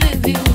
live you